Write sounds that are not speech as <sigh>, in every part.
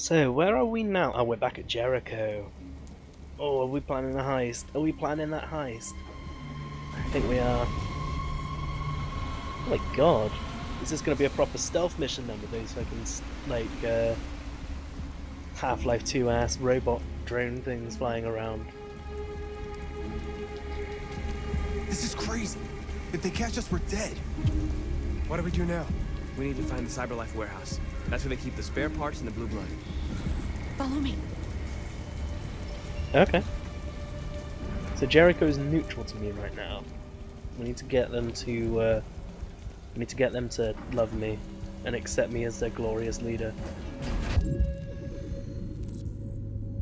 So, where are we now? Oh, we're back at Jericho. Oh, are we planning a heist? Are we planning that heist? I think we are. Oh my god. Is this going to be a proper stealth mission then with those fucking, like, uh, Half-Life 2 ass robot drone things flying around? This is crazy. If they catch us, we're dead. What do we do now? We need to find the Cyberlife warehouse. That's where they keep the spare parts and the blue blood. Follow me. Okay. So Jericho is neutral to me right now. We need to get them to, uh, we need to get them to love me and accept me as their glorious leader.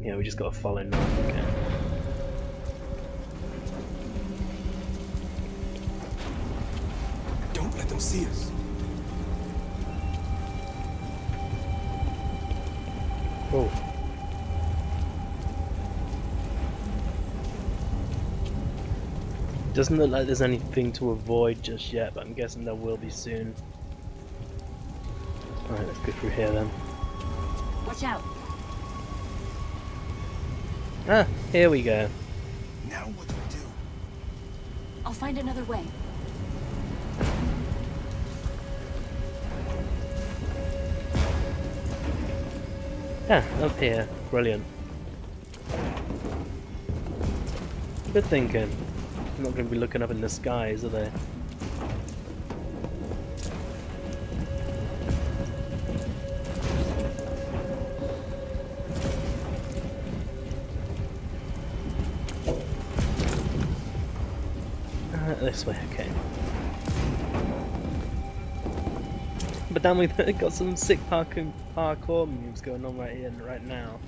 Yeah, we just gotta follow north, okay. Don't let them see us. Oh. Doesn't look like there's anything to avoid just yet, but I'm guessing there will be soon. Alright, let's go through here then. Watch out. Ah, here we go. Now what do we do? I'll find another way. Yeah, up here. Brilliant. Good thinking. I'm not going to be looking up in the skies, are they? Uh, this way, okay. But then we've <laughs> got some sick parkour, parkour moves going on right here and right now.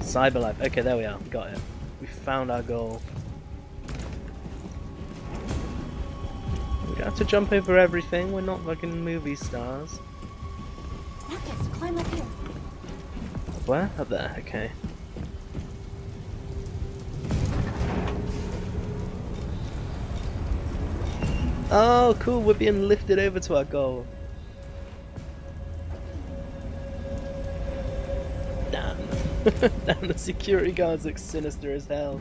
Cyberlife. Okay, there we are. Got it. We found our goal. We don't have to jump over everything. We're not fucking movie stars. Markus, climb up here. Where? Up there. Okay. Oh, cool. We're being lifted over to our goal. Damn. <laughs> Damn, the security guards look sinister as hell.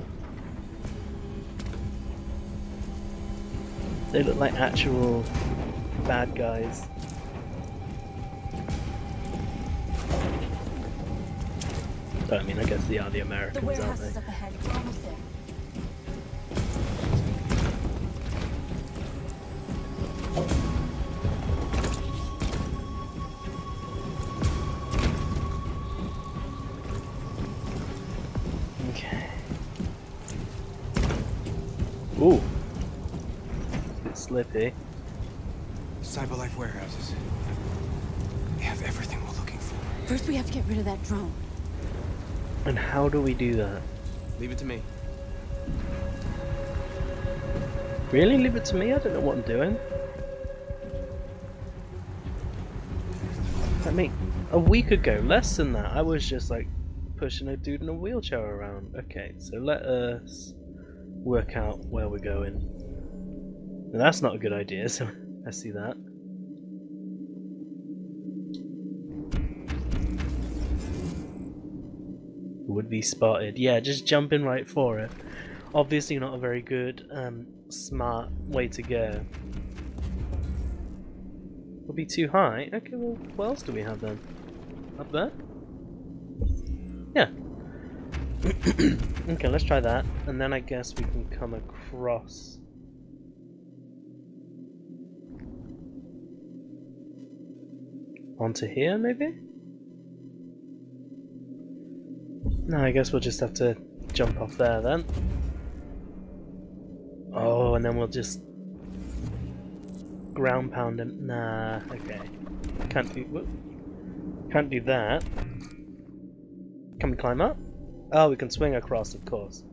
They look like actual bad guys. But I mean, I guess they are the The Americans, aren't warehouse they? Ooh. It's a bit slippy. Eh? Cyberlife warehouses. They have everything we're looking for. First, we have to get rid of that drone. And how do we do that? Leave it to me. Really? Leave it to me? I don't know what I'm doing. I mean, a week ago, less than that, I was just like pushing a dude in a wheelchair around. Okay, so let us work out where we're going. Now, that's not a good idea, <laughs> so I see that. Would be spotted. Yeah, just jumping right for it. Obviously not a very good, um, smart way to go. Would be too high. Okay, well, what else do we have then? Up there? Yeah. <coughs> okay, let's try that, and then I guess we can come across. Onto here, maybe? No, I guess we'll just have to jump off there then. Oh, and then we'll just ground pound him. Nah, okay. Can't do. Whoop. Can't do that. Can we climb up? Oh, we can swing across, of course.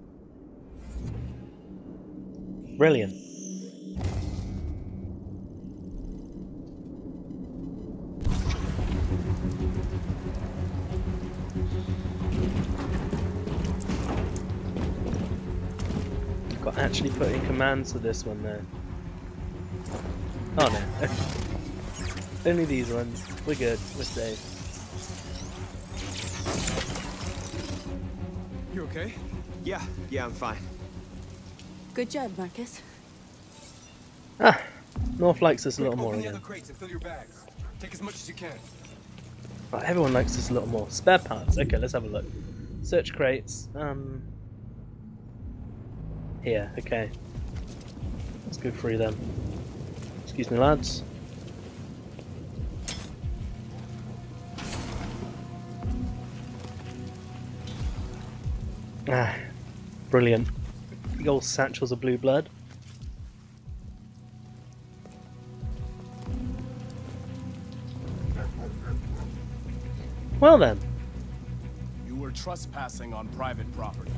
Brilliant. Got actually put in commands for this one there. Oh no. <laughs> Only these ones. We're good. We're safe. Okay? Yeah, yeah, I'm fine. Good job, Markus. Ah, North likes us a little Quick, more open the again. other crates and fill your bags. Take as much as you can. Right, everyone likes us a little more. Spare parts. Okay, let's have a look. Search crates. Um. Here. Okay. Let's go through them. Excuse me, lads. Ah, brilliant. Big old satchels of blue blood. Well then. You were trespassing on private property.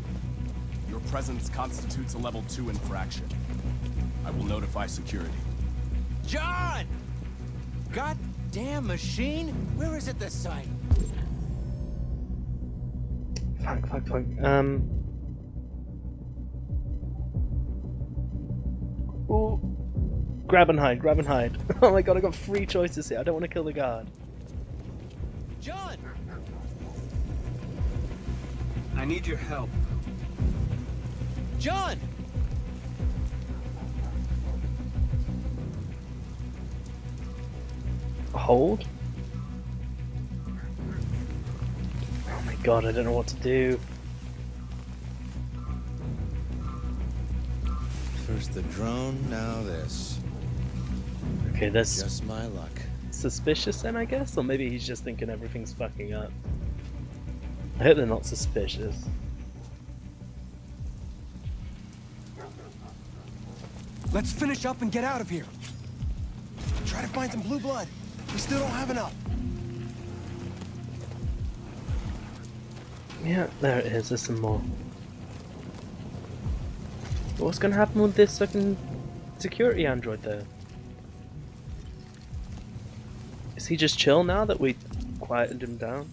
Your presence constitutes a level 2 infraction. I will notify security. John! Goddamn machine! Where is it this time? Fuck, fuck, fuck. Um. Ooh. Grab and hide, grab and hide. <laughs> Oh my god, I got three choices here. I don't want to kill the guard. John! I need your help. John! Hold? God, I don't know what to do. First the drone, now this. Okay, that's Just my luck. suspicious then, I guess? Or maybe he's just thinking everything's fucking up. I hope they're not suspicious. Let's finish up and get out of here. Try to find some blue blood. We still don't have enough. Yeah, there it is. There's some more. What's gonna happen with this fucking security android though? Is he just chill now that we quieted him down?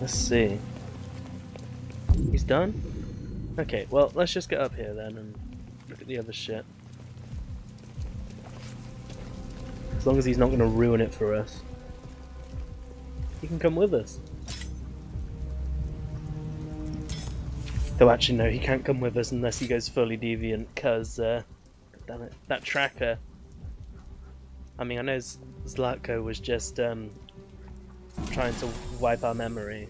Let's see. He's done? Okay, well, let's just get up here then and look at the other shit. As long as he's not going to ruin it for us. He can come with us. Though actually no, he can't come with us unless he goes fully deviant, cause, uh, damn it, that tracker. I mean, I know Zlatko was just, um, trying to wipe our memory,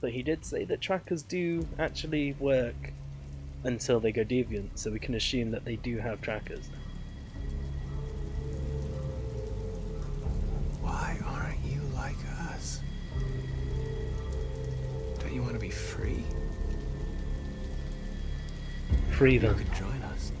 but he did say that trackers do actually work until they go deviant, so we can assume that they do have trackers. Want to be free? Free You them. could join us.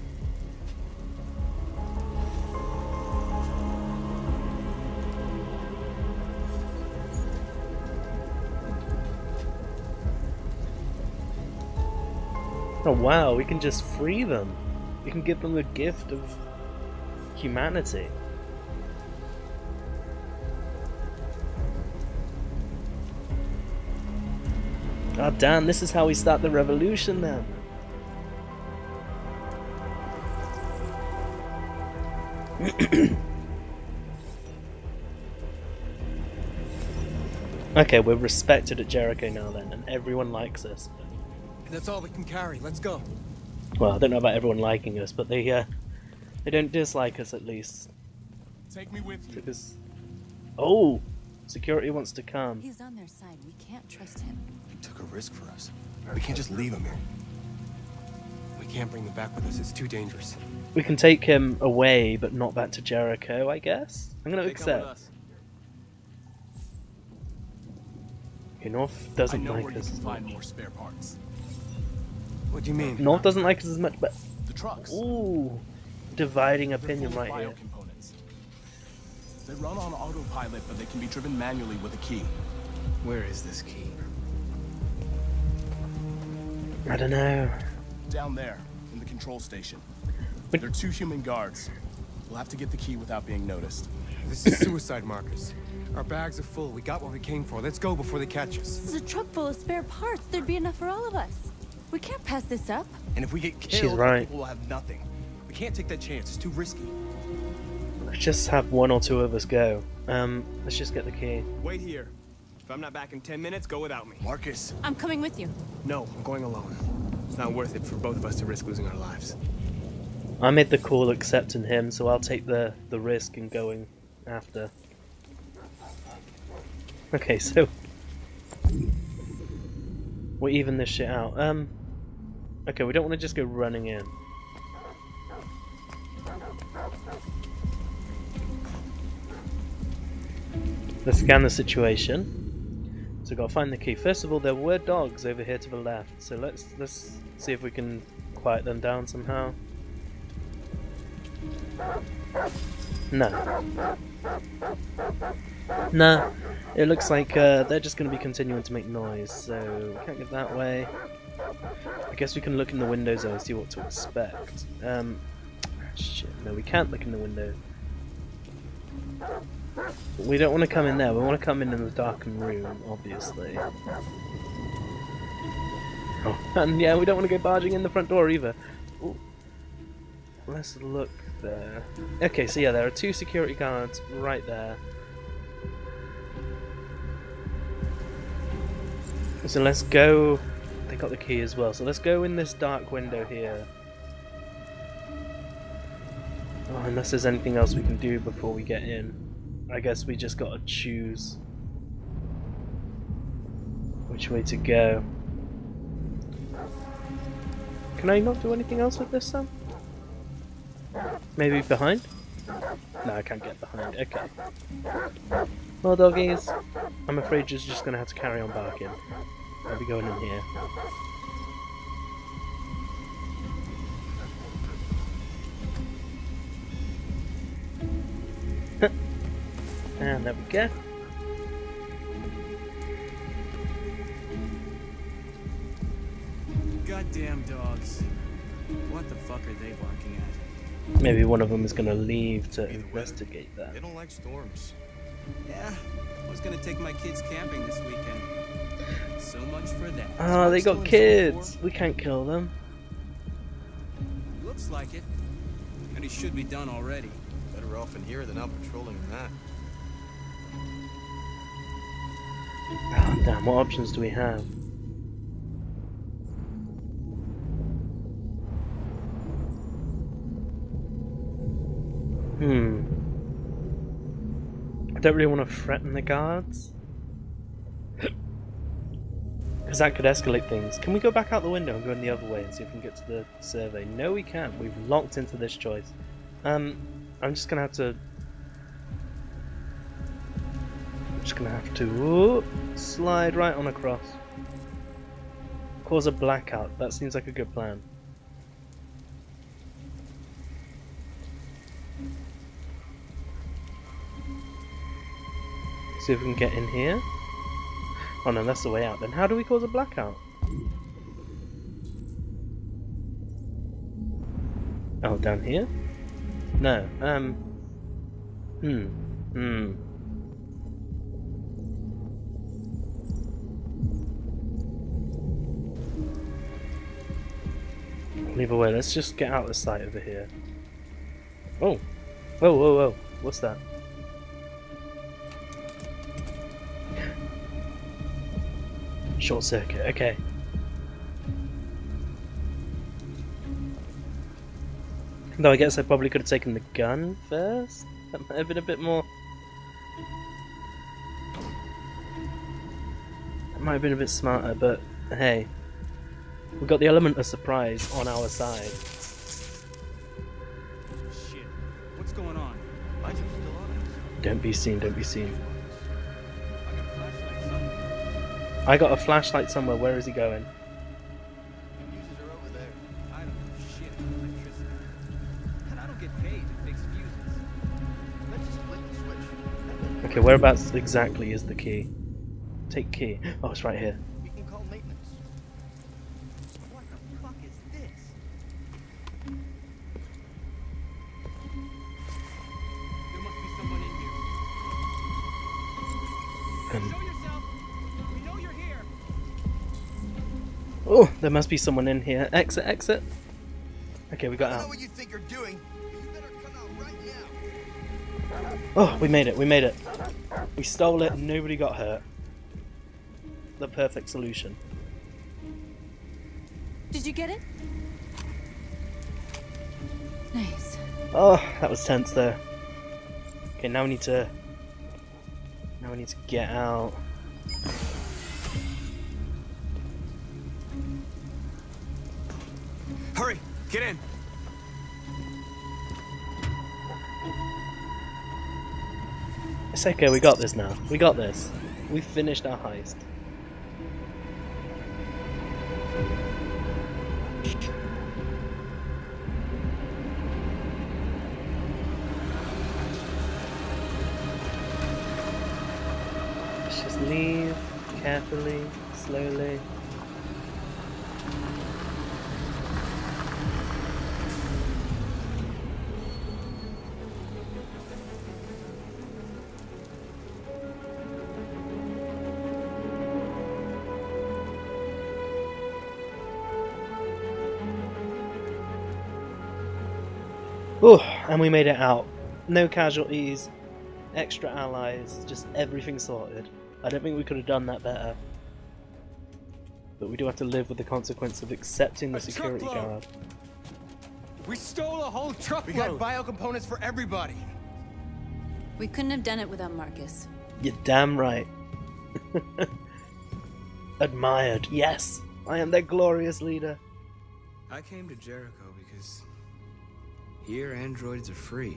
Oh wow, we can just free them. We can give them the gift of humanity. God damn, this is how we start the revolution then. <clears throat> okay, we're respected at Jericho now then, and everyone likes us. That's all we can carry. Let's go. Well, I don't know about everyone liking us, but they uh, they don't dislike us at least. Take me with you. Because oh, security wants to come. He's on their side. We can't trust him. He took a risk for us. We can't just leave him here. We can't bring him back with us. It's too dangerous. We can take him away, but not back to Jericho, I guess. I'm gonna They accept. us. Okay, North doesn't know where like you us. can find more spare parts. What do you mean? North doesn't like us as much, but The trucks. ooh, dividing opinion right here. Biocomponents. They run on autopilot, but they can be driven manually with a key. Where is this key? I don't know. Down there, in the control station. But- There are two human guards. We'll have to get the key without being noticed. This is suicide, Markus. Our bags are full. We got what we came for. Let's go before they catch us. This is a truck full of spare parts. There'd be enough for all of us. We can't pass this up. And if we get She's killed, right. people will have nothing. We can't take that chance. It's too risky. Let's just have one or two of us go. Um, let's just get the key. Wait here. If I'm not back in 10 minutes, go without me. Markus, I'm coming with you. No, I'm going alone. It's not worth it for both of us to risk losing our lives. I made the call accepting him, so I'll take the, the risk in going after. Okay, so We're even this shit out. Um, okay, we don't want to just go running in. Let's scan the situation. So, we've gotta find the key. First of all, there were dogs over here to the left, so let's let's see if we can quiet them down somehow. No. No. It looks like uh, they're just going to be continuing to make noise, so we can't get that way. I guess we can look in the windows though and see what to expect. Um, shit, no, we can't look in the window. We don't want to come in there, we want to come in in the darkened room, obviously. Oh, and yeah, we don't want to go barging in the front door either. Ooh. Let's look there. Okay, so yeah, there are two security guards right there. So let's go. They got the key as well. So let's go in this dark window here. Oh, unless there's anything else we can do before we get in. I guess we just gotta choose which way to go. Can I not do anything else with this, Sam? Maybe behind? No, I can't get behind. Okay. Well, doggies, I'm afraid you're just to have to carry on barking. I'll be going in here. And there we go. Goddamn dogs. What the fuck are they barking at? Maybe one of them is going to leave to investigate that. They don't like storms. Yeah, I was gonna take my kids camping this weekend. So much for that. Oh, they got kids! We can't kill them. Looks like it. And he should be done already. Better off in here than out patrolling in that. Oh, damn, what options do we have? Hmm. I don't really want to threaten the guards. <clears throat> Because that could escalate things. Can we go back out the window and go in the other way and see if we can get to the survey? No, we can't. We've locked into this choice. Um, I'm just going to have to... just going to have to slide right on across. Cause a blackout. That seems like a good plan. See if we can get in here. Oh no, that's the way out. Then how do we cause a blackout? Oh, down here? No. Um. Hmm. Hmm. Either way, let's just get out of sight over here. Oh! Whoa, whoa, whoa. What's that? Short circuit, okay. Though I guess I probably could have taken the gun first. That might have been a bit more. That might have been a bit smarter, but hey. We've got the element of surprise on our side. Shit. What's going on? Lights are still on us. Don't be seen, don't be seen. I got a flashlight somewhere. I got a flashlight somewhere, where is he going? Fuses are over there. I don't know shit electricity. And I don't get paid to fix fuses. Let's just flip the switch. Okay, whereabouts exactly is the key? Take key. Oh, it's right here. There must be someone in here. Exit, exit. Okay, we got I don't know out. what you think you're doing, but you better come out right. Oh, we made it. We made it. We stole it nobody got hurt. The perfect solution. Did you get it? Nice. Oh, that was tense there. Okay, now we need to. Now we need to get out. Hurry, get in. It's okay, we got this now. We got this. We finished our heist. Let's just leave carefully, slowly. And we made it out. No casualties, extra allies, just everything sorted. I don't think we could have done that better. But we do have to live with the consequence of accepting the A security truckload. guard. We stole a whole We truckload. got bio components for everybody. We couldn't have done it without Markus. You're damn right. <laughs> Admired, yes! I am their glorious leader. I came to Jericho because here androids are free.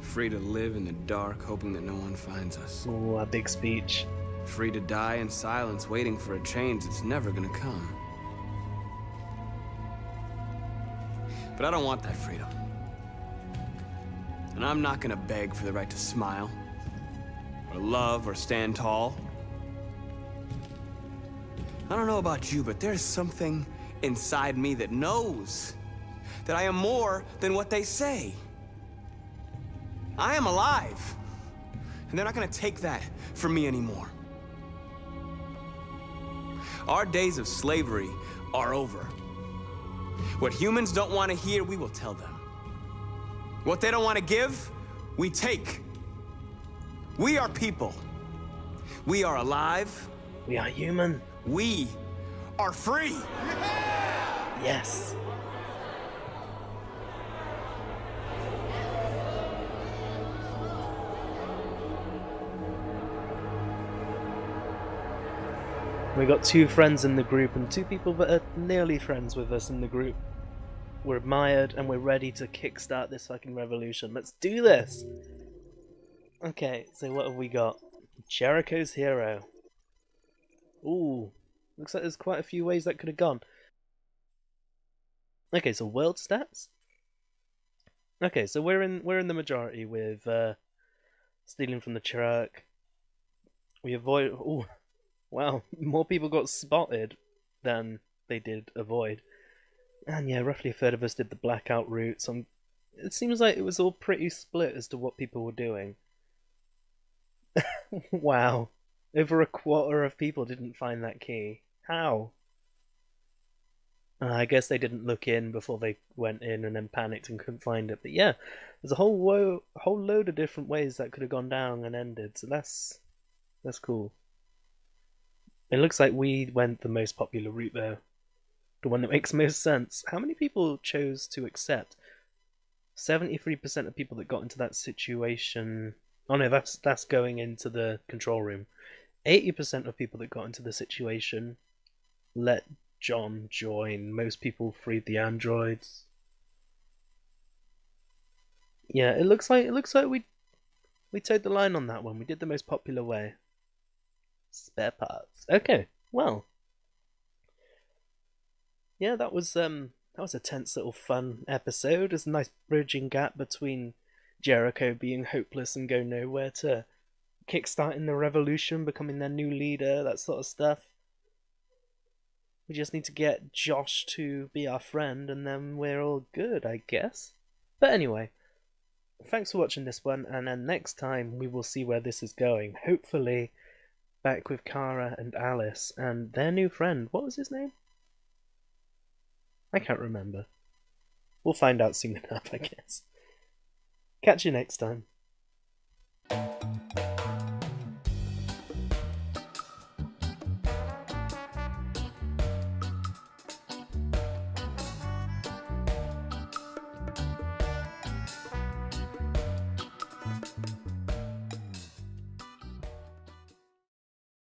Free to live in the dark, hoping that no one finds us. Oh, a big speech. Free to die in silence, waiting for a change that's never gonna come. But I don't want that freedom. And I'm not gonna beg for the right to smile, or love, or stand tall. I don't know about you, but there's something inside me that knows that I am more than what they say. I am alive. And they're not gonna take that from me anymore. Our days of slavery are over. What humans don't want to hear, we will tell them. What they don't want to give, we take. We are people. We are alive. We are human. We are free. Yes. We got two friends in the group and two people that are nearly friends with us in the group. We're admired and we're ready to kickstart this fucking revolution. Let's do this! Okay, so what have we got? Jericho's hero. Ooh, looks like there's quite a few ways that could have gone. Okay, so world stats. Okay, so we're in we're in the majority with uh, stealing from the truck. We avoid. Wow! <laughs> More people got spotted than they did avoid. And yeah, roughly a third of us did the blackout route. So I'm- it seems like it was all pretty split as to what people were doing. <laughs> wow, over a quarter of people didn't find that key. How? Uh, I guess they didn't look in before they went in and then panicked and couldn't find it. But yeah, there's a whole wo- whole load of different ways that could have gone down and ended. So that's that's cool. It looks like we went the most popular route though, the one that makes most sense. How many people chose to accept? Seventy-three percent of people that got into that situation. Oh no, that's that's going into the control room. Eighty percent of people that got into the situation let John join. Most people freed the androids. Yeah, it looks like it looks like we we towed the line on that one. We did the most popular way. Spare parts. Okay, well. Yeah, that was um that was a tense little fun episode. It's a nice bridging gap between Jericho being hopeless and go nowhere to kickstarting the revolution, becoming their new leader, that sort of stuff. We just need to get Josh to be our friend, and then we're all good, I guess. But anyway, thanks for watching this one, and then next time we will see where this is going. Hopefully, back with Kara and Alice and their new friend. What was his name? I can't remember. We'll find out soon <laughs> enough, I guess. Catch you next time.